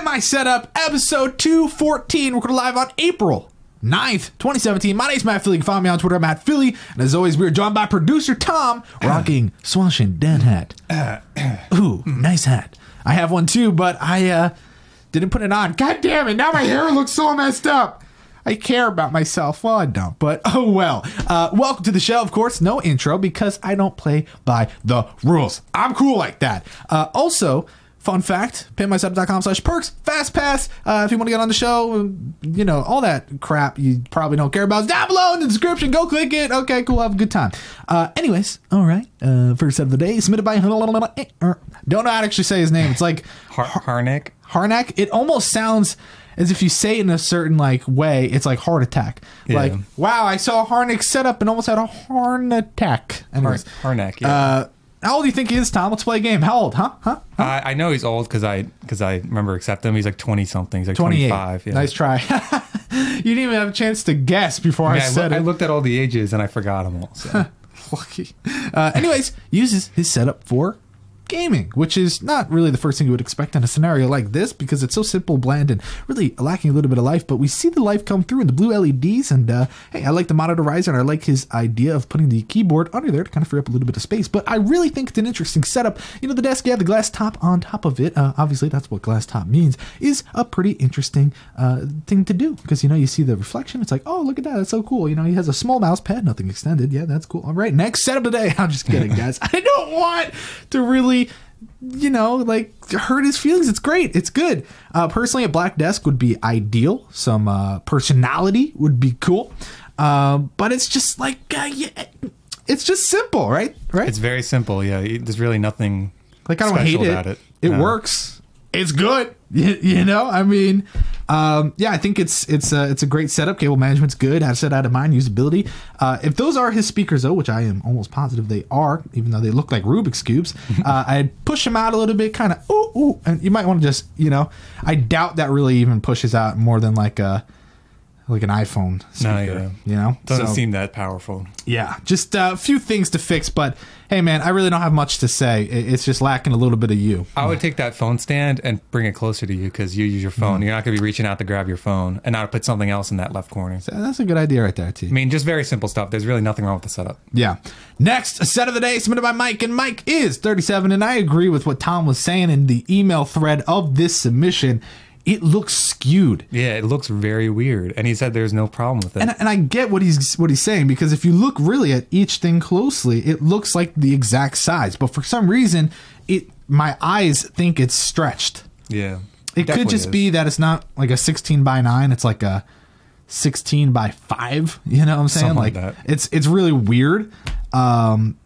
Pimp My Setup, episode 214. We're going to live on April 9th, 2017. My name's Matt Philie. You can find me on Twitter at Matt Philie. And as always, we're joined by producer Tom, rocking swashin dead hat. Ooh, nice hat. I have one too, but I uh, didn't put it on. God damn it, now my hair looks so messed up. I care about myself. Well, I don't, but oh well. Uh, welcome to the show, of course. No intro because I don't play by the rules. I'm cool like that. Uh, also, fun fact pimpmysetup.com slash perks fast pass uh, if you want to get on the show you know all that crap you probably don't care about is down below in the description go click it okay cool have a good time uh, anyways all right uh, first set of the day submitted by don't know how to actually say his name it's like Har- Harnick. Harnack, it almost sounds as if you say it in a certain like way, it's like heart attack. Yeah. Like, wow, I saw Harnack set up and almost had a heart attack. Har- Harnack. Yeah. uh, how old do you think he is, Tom? Let's play a game. How old? Huh? Huh? I, I know he's old because I because I remember accepting him. He's like twenty something. He's like twenty five. Yeah. Nice try. you didn't even have a chance to guess before I Yeah, I, said loo- I it. looked at all the ages and I forgot them all. So. Lucky. Uh, anyways, uses his setup for gaming, which is not really the first thing you would expect in a scenario like this because it's so simple, bland, and really lacking a little bit of life. But we see the life come through in the blue LEDs, and uh, hey, I like the monitor riser, and I like his idea of putting the keyboard under there to kind of free up a little bit of space. But I really think it's an interesting setup. You know, the desk, yeah, the glass top on top of it. Uh, obviously, that's what glass top means. Is a pretty interesting uh, thing to do because you know you see the reflection. It's like, oh, look at that, that's so cool. You know, he has a small mouse pad, nothing extended. Yeah, that's cool. All right, next setup today. I'm just kidding, guys. I don't want to really you know, like hurt his feelings. It's great. It's good. Uh, personally, a black desk would be ideal. Some uh, personality would be cool. Uh, but it's just like, uh, yeah, it's just simple, right? Right? It's very simple. Yeah, there's really nothing like I don't hate it. about it. It No. works. It's good. You, you know, I mean, um, yeah, I think it's it's a it's a great setup. Cable management's good. Have set out of mind usability. Uh, if those are his speakers though, which I am almost positive they are, even though they look like Rubik's cubes, uh, I'd push them out a little bit, kind of ooh ooh, and you might want to just you know, I doubt that really even pushes out more than like a like an iPhone speaker. yeah. You know, doesn't So- seem that powerful. yeah, just uh, a few things to fix, but hey, man, I really don't have much to say. It's just lacking a little bit of you. I would take that phone stand and bring it closer to you because you use your Mm-hmm. phone. You're not going to be reaching out to grab your phone and not put something else in that left corner. That's a good idea right there, T. I mean, just very simple stuff. There's really nothing wrong with the setup. Yeah. Next set of the day submitted by Mike, and Mike is 37, and I agree with what Tom was saying in the email thread of this submission. It looks skewed. Yeah, it looks very weird, and he said there's no problem with it. And, and I get what he's what he's saying because if you look really at each thing closely, it looks like the exact size. But for some reason, it my eyes think it's stretched. yeah, It could just is. be that it's not like a 16 by 9, it's like a 16 by 5, you know what I'm saying? Like that. it's it's really weird. Um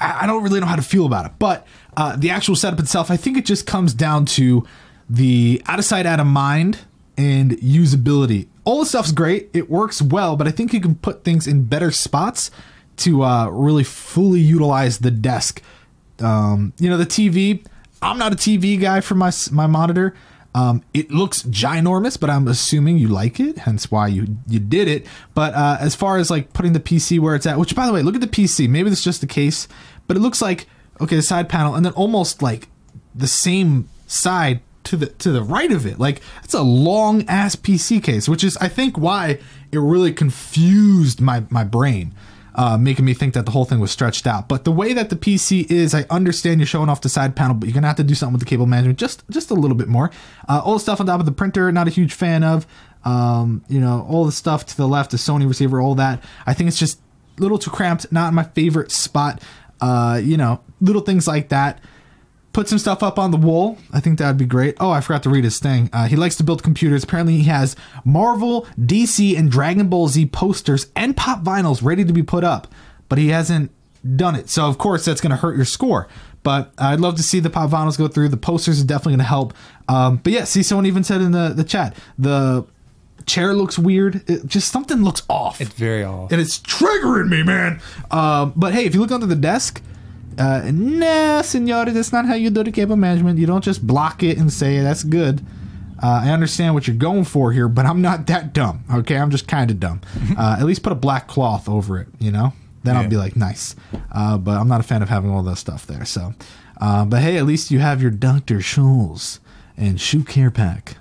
I, I don't really know how to feel about it. But uh the actual setup itself, I think it just comes down to the out of sight out of mind and usability. All the stuff's great. It works well, but I think you can put things in better spots to uh really fully utilize the desk um, you know the TV. I'm not a TV guy for my my monitor. Um, it looks ginormous, but I'm assuming you like it, hence why you you did it. But uh, as far as like putting the PC where it's at, which by the way, look at the PC. Maybe that's just the case, but it looks like okay, the side panel, and then almost like the same side to the to the right of it. Like it's a long ass PC case, which is I think why it really confused my my brain uh, making me think that the whole thing was stretched out. But the way that the PC is, I understand you're showing off the side panel, but you're gonna have to do something with the cable management just just a little bit more. Uh, all the stuff on top of the printer, not a huge fan of. Um, you know, all the stuff to the left, the Sony receiver, all that. I think it's just a little too cramped, not my favorite spot. Uh, you know, little things like that put some stuff up on the wall. I think that'd be great. Oh, I forgot to read his thing. Uh, he likes to build computers. Apparently, he has Marvel, DC, and Dragon Ball Z posters and pop vinyls ready to be put up, but he hasn't done it. So, of course, that's going to hurt your score. But I'd love to see the pop vinyls go through. The posters are definitely going to help. Um, but yeah, see, someone even said in the, the chat the chair looks weird. It, just something looks off It's very off. and it's triggering me, man. Um, but hey, if you look under the desk, uh, nah, senor, that's not how you do the cable management. You don't just block it and say that's good. Uh, I understand what you're going for here, but I'm not that dumb. Okay, I'm just kind of dumb. Uh, at least put a black cloth over it, you know. Then I'll be like nice. Uh, but I'm not a fan of having all that stuff there. So, uh, but hey, at least you have your Dr. Scholl's and shoe care pack.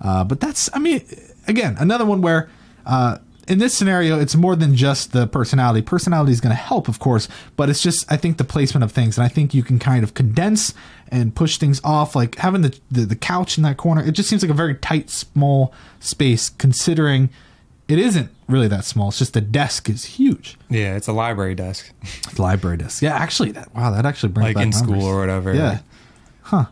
Uh, but that's, I mean, again, another one where uh, in this scenario, it's more than just the personality. Personality is going to help, of course, but it's just, I think, the placement of things. And I think you can kind of condense and push things off. Like having the, the, the couch in that corner, it just seems like a very tight, small space, considering it isn't really that small. It's just the desk is huge. Yeah, it's a library desk, Library desk. Yeah, actually, that wow, that actually brings like in school or whatever. Yeah. Huh.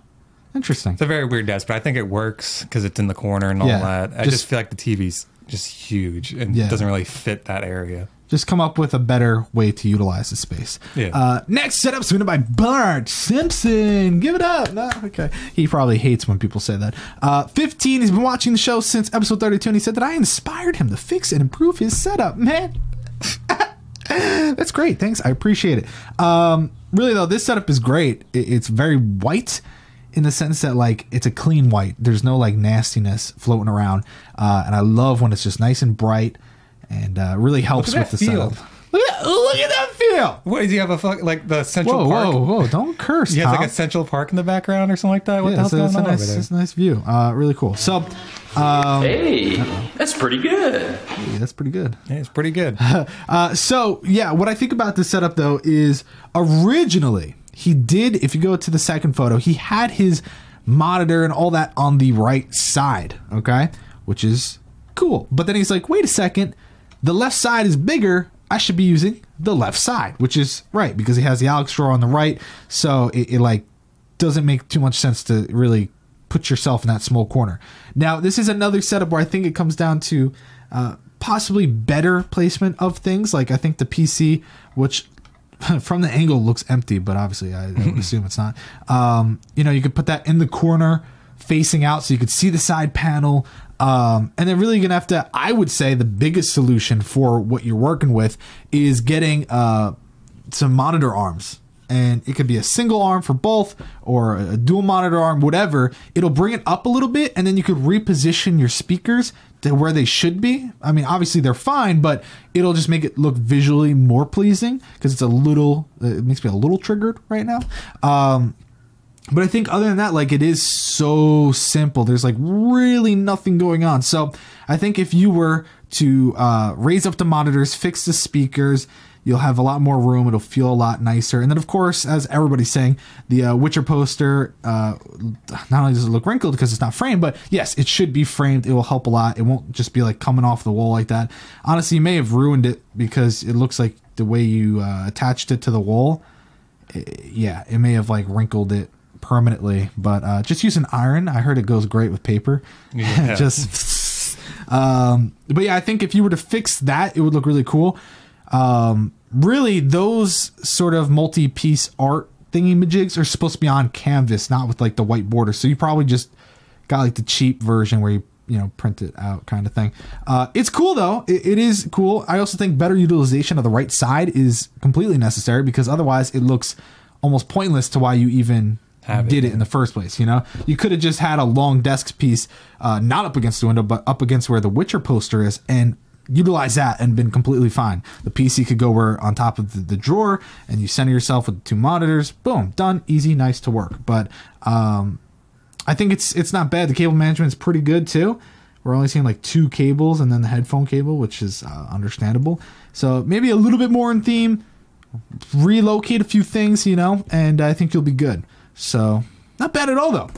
Interesting. It's a very weird desk, but I think it works because it's in the corner and all Yeah, that. I just- just, feel like the TV's just huge and Yeah. doesn't really fit that area. Just come up with a better way to utilize the space. Yeah. Uh, next setup submitted by Bart Simpson. Give it up. No, okay. He probably hates when people say that. Uh, 15. He's been watching the show since episode 32, and he said that I inspired him to fix and improve his setup. Man, that's great. Thanks. I appreciate it. Um, really though, this setup is great. It's very white in the sense that like it's a clean white. There's no like nastiness floating around, uh, and I love when it's just nice and bright, and uh, really helps with the that field. setup. Look at that! Look at that field! What does he have a fuck like the Central Whoa, Park? whoa, whoa! Don't curse. He has Tom. like a Central Park in the background or something like that. What yeah, the it's hell's a, it's a going on nice, over there? it's a nice view. Uh, really cool. So, Hey, that's pretty good. yeah, that's pretty good. Yeah, it's pretty good. Uh, so yeah, what I think about this setup though is originally he did. If you go to the second photo, he had his monitor and all that on the right side. Okay, which is cool. But then he's like, wait a second, the left side is bigger. I should be using the left side, which is right because he has the Alex drawer on the right. So it, it like doesn't make too much sense to really put yourself in that small corner. Now, this is another setup where I think it comes down to uh, possibly better placement of things. Like I think the PC, which from the angle looks empty, but obviously I, I would assume it's not. Um, you know, you could put that in the corner facing out so you could see the side panel. Um, and then really you're gonna have to, I would say the biggest solution for what you're working with is getting uh, some monitor arms and it could be a single arm for both or a dual monitor arm whatever it'll bring it up a little bit and then you could reposition your speakers where they should be i mean obviously they're fine but it'll just make it look visually more pleasing because it's a little it makes me a little triggered right now um but I think other than that, like it is so simple. There's like really nothing going on. So I think if you were to uh, raise up the monitors, fix the speakers, you'll have a lot more room. It'll feel a lot nicer. And then, of course, as everybody's saying, the uh, Witcher poster uh, not only does it look wrinkled because it's not framed, but yes, it should be framed. It will help a lot. It won't just be like coming off the wall like that. Honestly, you may have ruined it because it looks like the way you uh, attached it to the wall yeah, it may have like wrinkled it permanently, but uh, just use an iron. I heard it goes great with paper. Yeah. just, um, but yeah, I think if you were to fix that, it would look really cool. Um, really, those sort of multi-piece art thingy majigs are supposed to be on canvas, not with like the white border. So you probably just got like the cheap version where you you know print it out kind of thing. Uh, it's cool though. It, it is cool. I also think better utilization of the right side is completely necessary because otherwise it looks almost pointless to why you even Have did it, yeah. in the first place. You know, you could have just had a long desk piece, uh, not up against the window, but up against where the Witcher poster is, and utilize that and been completely fine. The PC could go where on top of the, the drawer, and you center yourself with two monitors. Boom, done, easy, nice to work. But um, I think it's it's not bad. The cable management is pretty good too. We're only seeing like two cables and then the headphone cable, which is uh, understandable. So maybe a little bit more in theme. Relocate a few things, you know, and I think you'll be good. So not bad at all, though.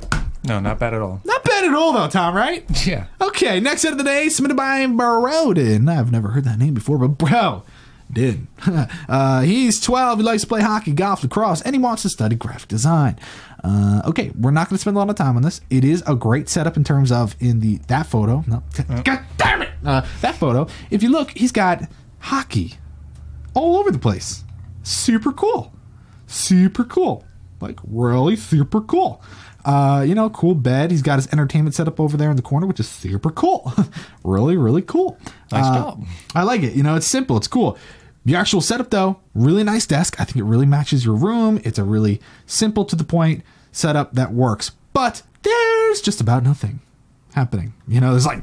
No, not bad at all. Not bad at all, though, Tom. Right? Yeah. Okay, next set of the day submitted by Brodyn. I've never heard that name before, but bro did. uh, he's 12. He likes to play hockey, golf, lacrosse, and he wants to study graphic design. Uh, okay, we're not going to spend a lot of time on this. It is a great setup in terms of in the that photo. No, God damn it! Uh, that photo. If you look, he's got hockey all over the place. Super cool. Super cool. Like really super cool. Uh, you know, cool bed. He's got his entertainment set up over there in the corner, which is super cool. really, really cool. Nice Uh, job. I like it. You know, it's simple. It's cool. The actual setup, though, really nice desk. I think it really matches your room. It's a really simple to the point setup that works. But there's just about nothing happening. You know, there's like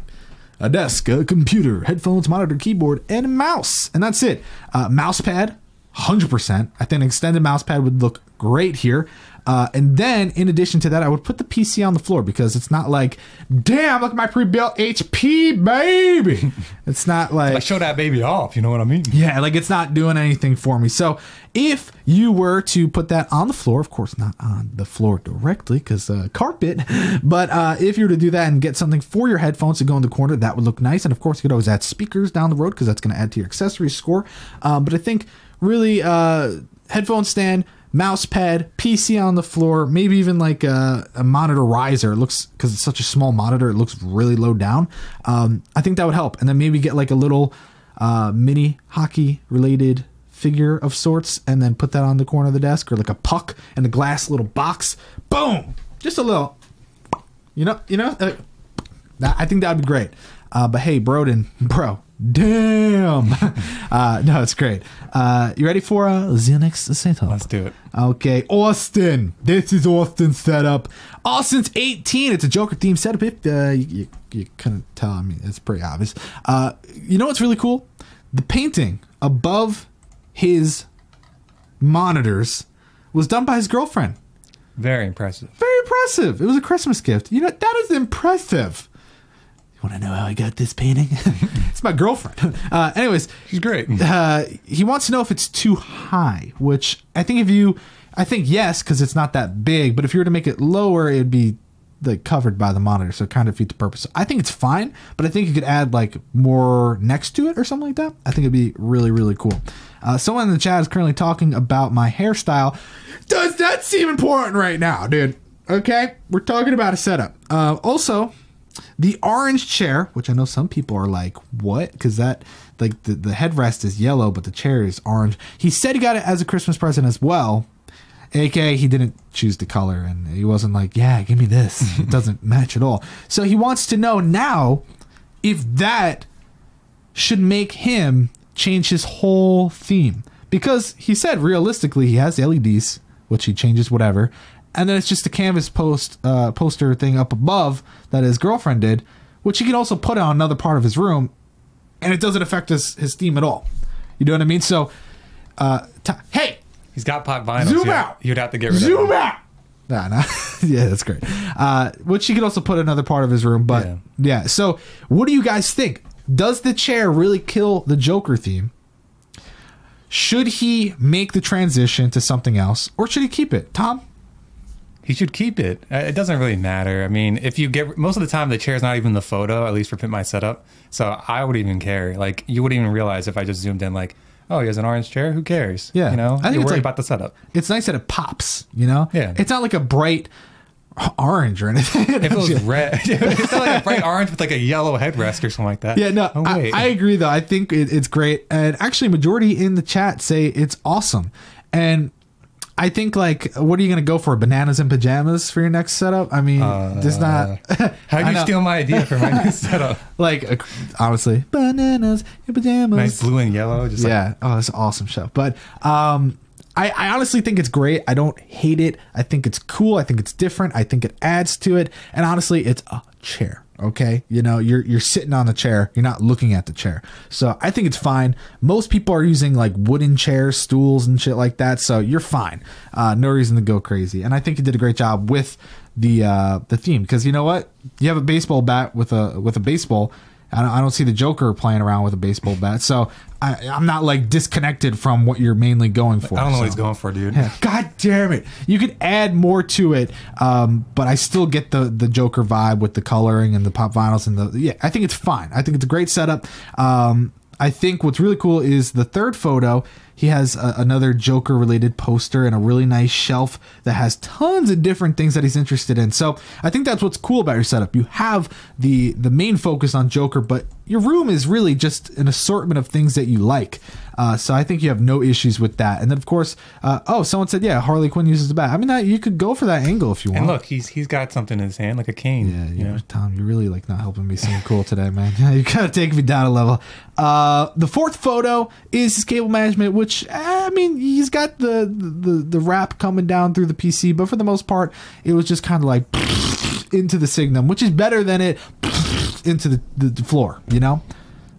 a desk, a computer, headphones, monitor, keyboard, and a mouse, and that's it. Uh, mouse pad 100%. I think an extended mouse pad would look great here. Uh, and then, in addition to that, I would put the PC on the floor because it's not like, damn, look at my pre-built HP, baby. it's not like I show that baby off. You know what I mean? yeah, like it's not doing anything for me. So if you were to put that on the floor, of course not on the floor directly because uh, carpet, but uh, if you were to do that and get something for your headphones to go in the corner, that would look nice. And of course, you could always add speakers down the road because that's going to add to your accessory score. Um, but I think really uh, headphone stand. Mouse pad, PC on the floor, maybe even like a, a monitor riser. It looks because it's such a small monitor, it looks really low down. Um, I think that would help, and then maybe get like a little uh, mini hockey related figure of sorts and then put that on the corner of the desk or like a puck in a glass little box. Boom! Just a little, you know, you know. Uh, I think that would be great. Uh, but hey, Brodyn, bro, damn. uh, no, it's great. Uh, you ready for uh, the next setup? Let's do it. Okay, Austin. This is Austin's setup. Austin's 18. It's a Joker themed setup. If uh, you, you, you couldn't tell, I mean, it's pretty obvious. Uh, you know what's really cool? The painting above his monitors was done by his girlfriend. Very impressive. Very impressive. It was a Christmas gift. You know, that is impressive. Want to know how I got this painting? it's my girlfriend. Uh, anyways, She's great. uh, he wants to know if it's too high, which I think if you, I think yes, because it's not that big. But if you were to make it lower, it'd be like covered by the monitor, so it kind of defeats the purpose. I think it's fine, but I think you could add like more next to it or something like that. I think it'd be really really cool. Uh, someone in the chat is currently talking about my hairstyle. Does that seem important right now, dude? Okay, we're talking about a setup. Uh, also, the orange chair, which I know some people are like, what? Because that, like, the, the headrest is yellow, but the chair is orange. He said he got it as a Christmas present as well. AK, he didn't choose the color, and he wasn't like, yeah, give me this. it doesn't match at all. So he wants to know now if that should make him change his whole theme. Because he said realistically he has LEDs, which he changes whatever, and then it's just a canvas post uh, poster thing up above that his girlfriend did, which he can also put on another part of his room, and it doesn't affect his his theme at all. You know what I mean? So, uh, t- hey, He's got pot vinyl. Zoom so out. You'd have to get rid zoom of him. out. Nah, nah. yeah, that's great. Uh, which he could also put another part of his room, but yeah. Yeah. So, what do you guys think? Does the chair really kill the Joker theme? Should he make the transition to something else, or should he keep it? Tom, He should keep it. Uh, It doesn't really matter. I mean, if you get most of the time, the chair's not even the photo. At least for my setup, so I wouldn't even care. Like you wouldn't even realize if I just zoomed in. Like, oh, he has an orange chair. Who cares? Yeah. you know, I think you're it's like- about the setup. it's nice that it pops. You know, Yeah. It's not like a bright orange or anything. If it was red, it's not like a bright orange with like a yellow headrest or something like that. Yeah, no, Oh, I. I agree though. I think it, it's great, and actually, majority in the chat say it's awesome. And I think like, what are you gonna go for? Bananas and pajamas for your next setup? I mean, there's not. how do you steal my idea for my new setup? like uh, honestly, bananas and pajamas. Nice blue and yellow. Just like, yeah. oh, it's an awesome show. But um, I, I honestly think it's great. I don't hate it. I think it's cool. I think it's different. I think it adds to it. And honestly, it's a chair. Okay, you know you're you're sitting on the chair. You're not looking at the chair. So I think it's fine. Most people are using like wooden chairs, stools, and shit like that. So you're fine. Uh, no reason to go crazy. And I think you did a great job with the uh, the theme because you know what? You have a baseball bat with a with a baseball. I don't, I don't see the Joker playing around with a baseball bat, so I, I'm not like disconnected from what you're mainly going for. I don't know what he's going for, dude. God damn it! You could add more to it, um, but I still get the the Joker vibe with the coloring and the pop vinyls and the yeah. I think it's fine. I think it's a great setup. Um, I think what's really cool is the third photo. He has a, another Joker related poster and a really nice shelf that has tons of different things that he's interested in. So I think that's what's cool about your setup. You have the the main focus on Joker, but your room is really just an assortment of things that you like. Uh, so I think you have no issues with that. And then of course, uh, oh, someone said yeah, Harley Quinn uses the bat. I mean, that, you could go for that angle if you want. And look, he's he's got something in his hand, like a cane. Yeah, you know? Tom, you're really like not helping me seem cool today, man. you gotta take me down a level. Uh, the fourth photo is his cable management, which I mean, he's got the the the wrap coming down through the PC, but for the most part, it was just kind of like into the Signum, which is better than it into the, the, floor, you know.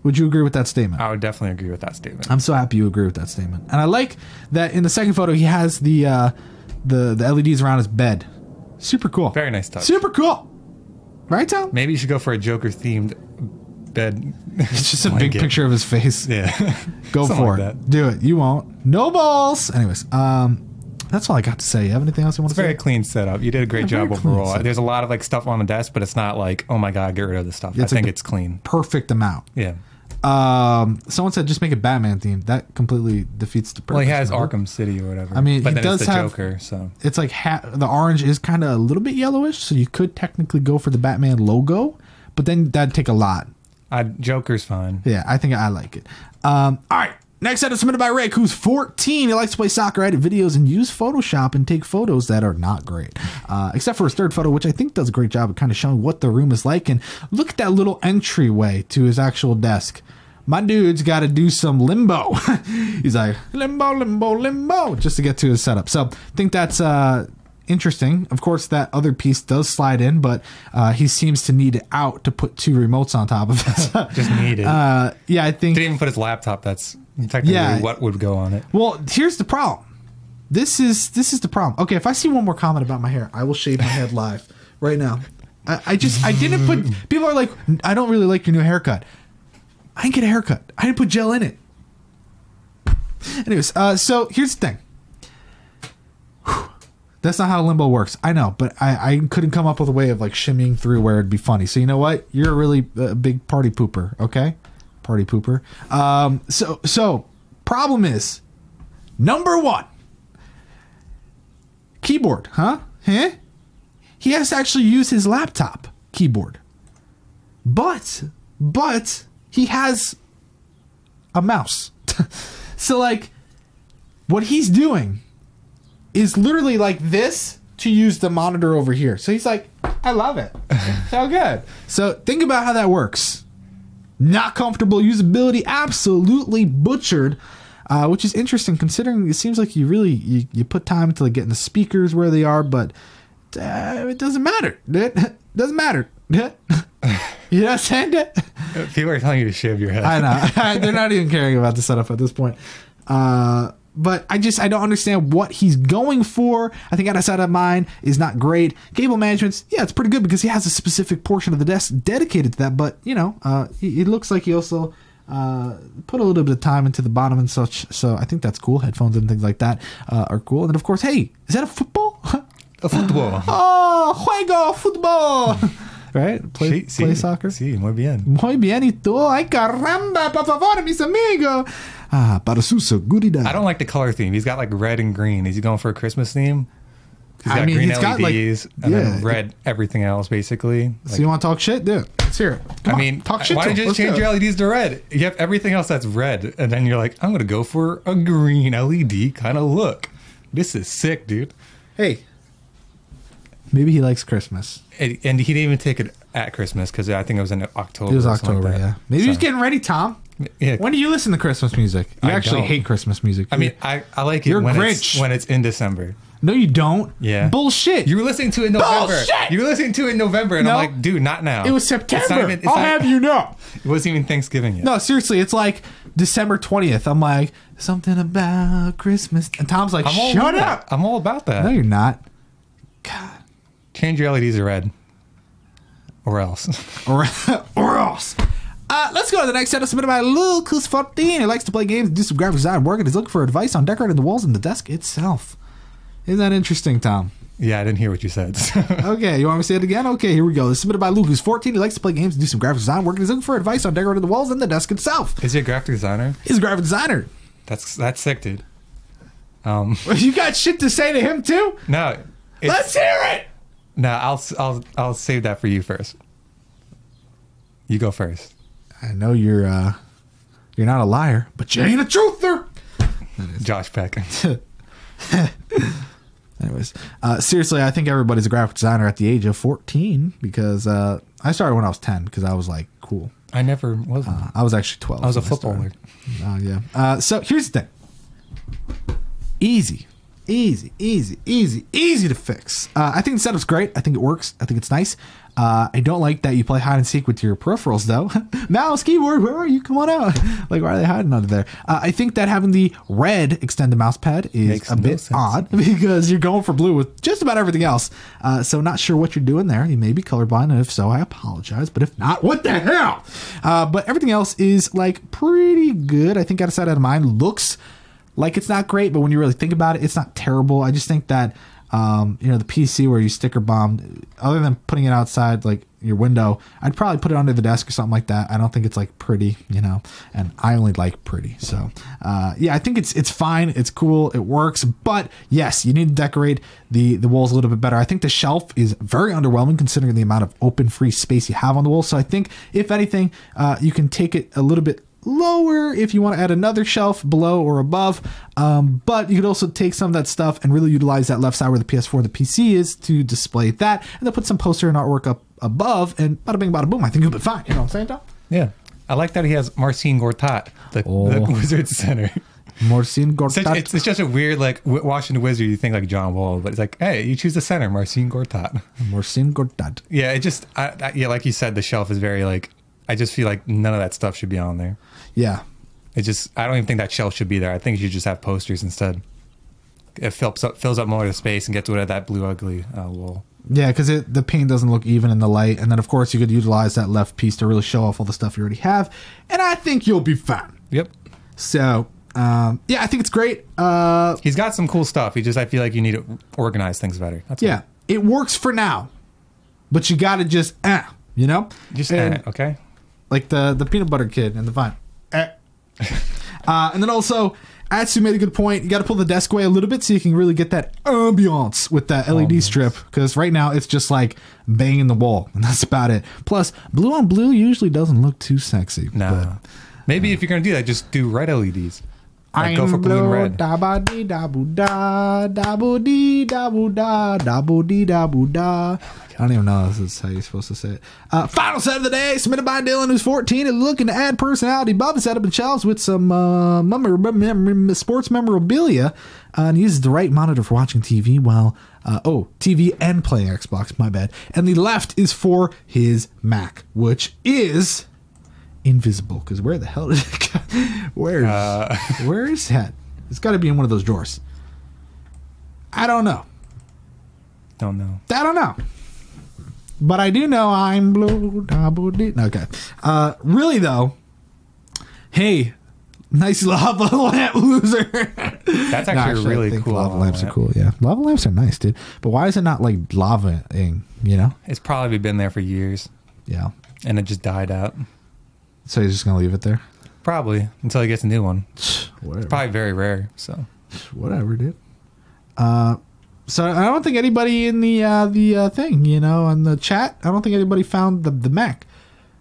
Would you agree with that statement? I would definitely agree with that statement. I'm so happy you agree with that statement. And I like that in the second photo he has the uh, the the LEDs around his bed. Super cool. Very nice touch. Super cool. Right, Tom? Maybe you should go for a Joker themed bed. It's just a big picture of his face. Yeah. Go Something for like it. Do it. You won't. No balls. Anyways, um, that's all I got to say. You have anything else you want It's to a very say? clean setup. You did a great Yeah, job overall. setup. There's a lot of like stuff on the desk, but it's not like, oh my god, get rid of this stuff. It's I think it's clean. Perfect amount. Yeah. Um, someone said just make a Batman theme. That completely defeats the purpose. Well, he has remember? Arkham City or whatever. I mean, but he then does it's the have- Joker. So It's like ha- the orange is kind of a little bit yellowish, so you could technically go for the Batman logo, but then that'd take a lot. I, Joker's fine. Yeah, I think I like it. Um, all right. Next item submitted by Rick, who's 14. He likes to play soccer, edit videos, and use Photoshop and take photos that are not great. Uh, except for his third photo, which I think does a great job of kind of showing what the room is like. And look at that little entryway to his actual desk. My dude's got to do some limbo. He's like, limbo, limbo, limbo, just to get to his setup. So I think that's uh, interesting. Of course, that other piece does slide in, but uh, he seems to need it out to put two remotes on top of it. Just need it. Uh, yeah, I think. Didn't even put his laptop. That's technically Yeah. what would go on it. Well, here's the problem. This is this is the problem. Okay, if I see one more comment about my hair, I will shave my head live right now. I, I just I didn't put. People are like, I don't really like your new haircut. I didn't get a haircut. I didn't put gel in it. Anyways, uh, so here's the thing. That's not how limbo works. I know, but I, I couldn't come up with a way of like shimmying through where it'd be funny. So you know what? You're a really uh, big party pooper. Okay, party pooper. Um, so so problem is number one keyboard, huh? Huh? He has to actually use his laptop keyboard, but but he has a mouse. so like, what he's doing is literally like this to use the monitor over here. So he's like, I love it. so good. So think about how that works. Not comfortable usability, absolutely butchered. Uh, which is interesting considering it seems like you really you, you put time into like getting the speakers where they are, but uh, it doesn't matter. It doesn't matter. you know what I'm saying? People are telling you to shave your head. I know. They're not even caring about the setup at this point. Uh, but I just I don't understand what he's going for. I think outside of mine is not great. Cable management's yeah, it's pretty good because he has a specific portion of the desk dedicated to that. But you know, uh, he, it looks like he also uh, put a little bit of time into the bottom and such. So I think that's cool. Headphones and things like that uh, are cool. And then of course, hey, is that a football? A football. oh, juego football. right? Play Sí, play sí, soccer. Sí, muy bien. Muy bien, y tú? Ay, caramba, por favor, mis amigos. Ah, para su seguridad. I don't like the color theme. He's got like red and green. Is he going for a Christmas theme? He's I got mean, green he's got, like- LEDs and yeah. then red everything else, basically. So you want to talk shit? dude? Let's hear it. Come I on, mean, talk shit why did you just change your. LEDs to red? You have everything else that's red, and then you're like, I'm gonna go for a green LED kind of look. This is sick, dude. Hey. Maybe he likes Christmas. And, and he didn't even take it at Christmas because I think it was in October. It was October, like yeah. Maybe he's getting ready, Tom. Yeah. When do you listen to Christmas music? You I actually don't. hate Christmas music. I mean, I, I like it You're when Grinch. it's when it's in December. no, you don't. Yeah. Bullshit. You were listening to it in November. Bullshit! You were listening to it in November, and No. I'm like, dude, not now. it was It's not September. even- it's I'll not- have you know. It wasn't even Thanksgiving yet. No, seriously, it's like December 20th. I'm like, something about Christmas. And Tom's like, I'm all shut about up. that. I'm all about that. No, you're not. God. Change your LEDs to red, or else. or, or else. Uh, let's go to the next set submitted by Luke, who's 14. He likes to play games, and do some graphic design work, and he's looking for advice on decorating the walls and the desk itself. Isn't that interesting, Tom? yeah, I didn't hear what you said. Okay, you want me to say it again? Okay, here we go. This is submitted by Luke, who's 14. He likes to play games, and do some graphic design work, and he's looking for advice on decorating the walls and the desk itself. Is he a graphic designer? He's a graphic designer. That's that's sick, dude. Um, You got shit to say to him, too? no, Let's hear it! no. I'll I'll I'll save that for you first. You go first. I know you're, uh, you're not a liar, but you ain't a truther. Josh Peck. Anyways, uh, seriously, I think everybody's a graphic designer at the age of 14 because uh, I started when I was 10 because I was like, cool. I never was. Uh, I was actually 12. I was a footballer. Oh, yeah. Uh, so here's the thing easy, easy, easy, easy, easy to fix. Uh, I think the setup's great. I think it works. I think it's nice. Uh, I don't like that you play hide and seek with your peripherals though. Mouse, keyboard, where are you? Come on out. like why are they hiding under there? Uh, I think that having the red extended mouse pad is Makes a no bit sense. odd because you're going for blue with just about everything else. Uh, so not sure what you're doing there. You may be colorblind, and if so, I apologize. But if not, what the hell? Uh, but everything else is like pretty good. I think out of sight, out of mind looks like it's not great, but when you really think about it, it's not terrible. I just think that um, you know the PC where you sticker bomb, other than putting it outside like your window, I'd probably put it under the desk or something like that. I don't think it's like pretty, you know, and I only like pretty. So uh, yeah, I think it's it's fine, it's cool, it works, but yes, you need to decorate the the walls a little bit better. I think the shelf is very underwhelming considering the amount of open free space you have on the wall. So I think if anything, uh, you can take it a little bit lower if you want to add another shelf below or above. Um, but you could also take some of that stuff and really utilize that left side where the PS4 and the PC is to display that, and then put some poster and artwork up above, and bada bing, bada boom. I think you'll be fine. You know what I'm saying, Tom? Yeah. I like that he has Marcin Gortat, the, the Oh. wizard center. Morcin Such, Gortat. it's, it's just a weird, like, w- watching the wizard, you think like John Wall, but it's like, hey, you choose the center, Marcin Gortat. Morcin Gortat. Yeah, it just, I, I, yeah, like you said, the shelf is very, like, I just feel like none of that stuff should be on there. Yeah. It just, I don't even think that shelf should be there. I think you just have posters instead. It fills up, fills up more of the space and gets rid of that blue ugly uh, wall. Yeah, because the paint doesn't look even in the light. And then, of course, you could utilize that left piece to really show off all the stuff you already have. And I think you'll be fine. Yep. So, um, yeah, I think it's great. Uh, He's got some cool stuff. He just, I feel like you need to organize things better. That's yeah, it works for now. But you got to just, eh, you know? Just, And- eh, okay. like the the peanut butter kid and the vine. Uh, and then also, Atsu made a good point. You got to pull the desk away a little bit so you can really get that ambiance with that LED strip. Because right now it's just like banging the wall, and that's about it. Plus, blue on blue usually doesn't look too sexy. No. Maybe if you're going to do that, just do red LEDs. I'm go for blue and red. Da ba dee da boo da da boo dee da boo da da boo dee da boo da. I don't even know this is how you're supposed to say it. Uh, final set of the day, submitted by Dylan, who's 14 and looking to add personality. Bob set up in shelves with some uh, sports memorabilia uh, and uses the right monitor for watching TV while, uh, oh, TV and playing Xbox, my bad. And the left is for his Mac, which is invisible because where the hell did it go? Where's Uh. where is that? It's got to be in one of those drawers. I don't know. Don't know. I don't know. But I do know I'm blue. Double D. Okay. Uh, really though. Hey, nice lava lamp loser. That's No, actually, a really cool. Lava lamps are cool. Yeah, lava lamps are nice, dude. But why is it not like lavaing? You know? It's probably been there for years Yeah. and it just died out. So he's just gonna leave it there. Probably until he gets a new one. Whatever. Probably very rare. So whatever, dude. Uh, so I don't think anybody in the uh, the uh, thing, you know, in the chat, I don't think anybody found the the Mac.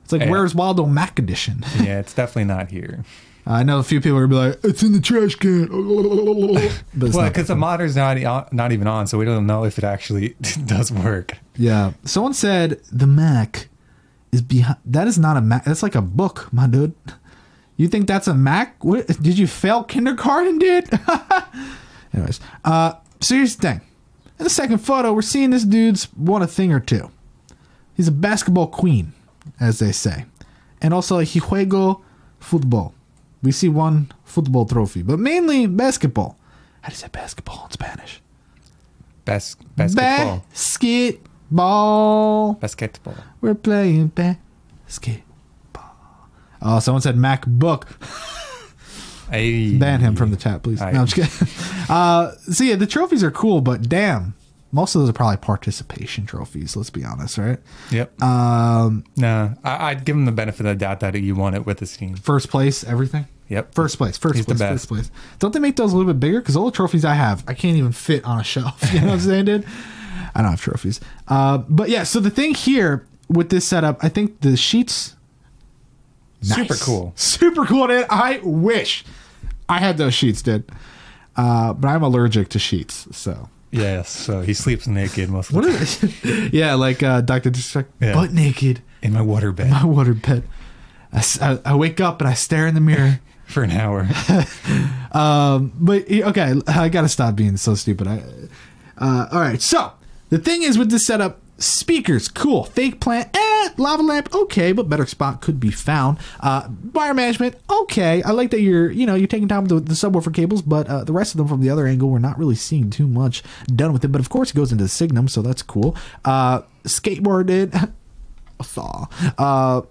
It's like, Yeah. where's Waldo Mac edition? yeah, it's definitely not here. I know a few people are gonna be like, it's in the trash can. Well, because the monitor's not not even on, so we don't know if it actually does work. Yeah, someone said the Mac is behind. That is not a Mac. That's like a book, my dude. You think that's a Mac? What, did you fail kindergarten, dude? Anyways, uh, so here's the thing. In the second photo, we're seeing this dude's won a thing or two. He's a basketball queen, as they say, and also he juego football. We see one football trophy, but mainly basketball. How do you say basketball in Spanish? Bas- basketball. Basketball. Basketball. We're playing basketball. Oh, someone said MacBook. Hey. Ban him from the chat, please. No, I'm just kidding. Uh, so yeah, the trophies are cool, but damn, most of those are probably participation trophies. Let's be honest, right? Yep. Um, no, I, I'd give him the benefit of the doubt that you won it with his team. first place, everything. Yep. First place, first He's the place, best. first place. Don't they make those a little bit bigger? Because all the trophies I have, I can't even fit on a shelf. You know what I'm saying, dude? I don't have trophies. Uh, but yeah, so the thing here with this setup, I think the sheets Super cool. Super cool, dude. I wish I had those sheets, dude. Uh, but I'm allergic to sheets, so. Yes. So he sleeps naked most of the time yeah, like uh, Dr. Disrespect, Yeah. butt naked, in my water bed my water bed. I wake up and I stare in the mirror. for an hour. Um, but okay, I gotta stop being so stupid. I, uh, all right. So the thing is with this setup, Speakers, cool. Fake plant, eh. Lava lamp, okay, but better spot could be found. Uh, wire management, okay. I like that you're, you know, you're taking time with the, subwoofer cables, but uh, the rest of them from the other angle, we're not really seeing too much done with it. But of course, it goes into the Signum, so that's cool. Uh, skateboarded, thaw. Uh,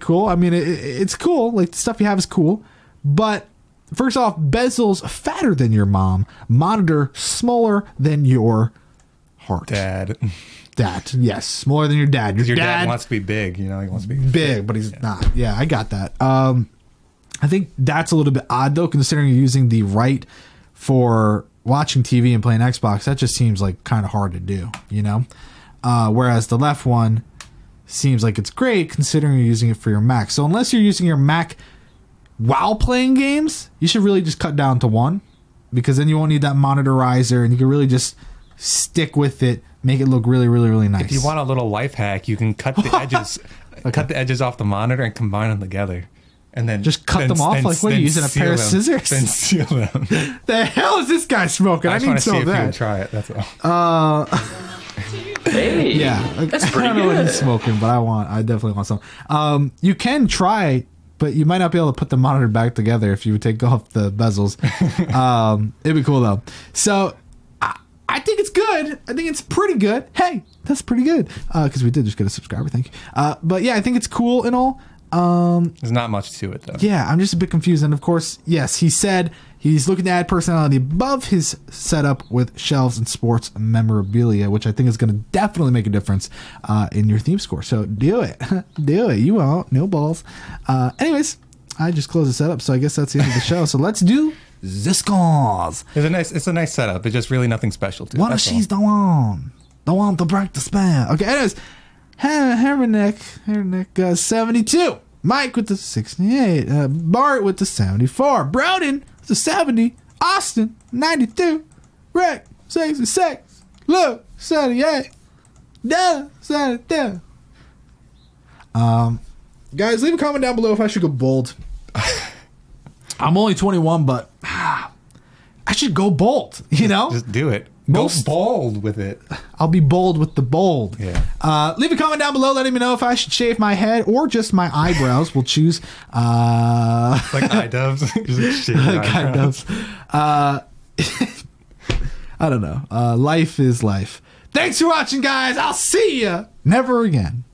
cool. I mean, it, it's cool. Like the stuff you have is cool, but first off, bezels fatter than your mom. Monitor smaller than your heart. Dad. Dad, yes, more than your dad. Your, Your dad, dad, wants to be big. You know, he wants to be big, but he's not. Yeah, I got that. Um, I think that's a little bit odd though, considering you're using the right for watching TV and playing Xbox. That just seems like kind of hard to do, you know. Uh, whereas the left one seems like it's great considering you're using it for your Mac. So unless you're using your Mac while playing games, you should really just cut down to one because then you won't need that monitorizer and you can really just stick with it, make it look really, really, really nice. If you want a little life hack, you can cut the edges, cut the edges off the monitor and combine them together, and then Just cut then- them off? then- Like, what are you using, a seal pair of scissors? Then seal them. the hell is this guy smoking? I, I just need want to some see of if you would that. try it. That's all. Uh, Hey, Yeah, that's I pretty don't know what he's smoking, but I want. I definitely want some. Um, you can try, but you might not be able to put the monitor back together if you would take off the bezels. um, it'd be cool though. So. I- think it's good. I think it's pretty good. Hey, that's pretty good. Because we did just get a subscriber. Thank you. Uh, but yeah, I think it's cool and all. Um, There's not much to it though. yeah, I'm just a bit confused. And of course, yes, he said he's looking to add personality above his setup with shelves and sports memorabilia, which I think is going to definitely make a difference uh, in your theme score. So do it. do it. You won't. No balls. Uh, anyways, I just closed the setup. So I guess that's the end of the show. So let's do the scores. It's a nice. It's a nice setup. It's just really nothing special to it. What if that's all. she's the one? The one to break the spell. Okay, anyways. Hermanick, Hermanick, uh, 72. Mike with the 68. Uh, Bart with the 74. Browden with the 70. Austin, 92. Rick, 66. Luke, 78. Duh, 72. Um, guys, leave a comment down below if I should go bold. I'm only 21, but ah, I should go bold, you know? Just do it. Most- Go bold with it. I'll be bold with the bold. Yeah. Uh, leave a comment down below letting me know if I should shave my head or just my eyebrows. we'll choose. Uh, Like eye doves. Just your kind eyebrows. Uh, I don't know. Uh, life is life. Thanks for watching, guys. I'll see you never again.